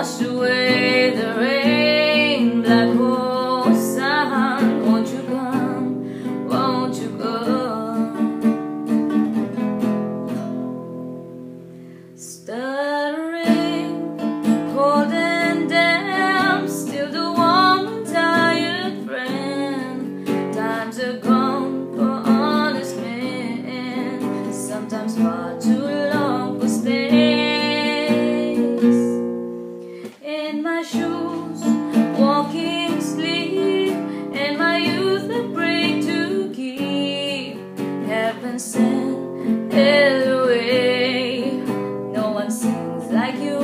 Wash away the rain, black hole sun. Won't you come? Won't you come? Stuttering, cold and damp, still the warm tired friend. Times are gone It away. No one sings like you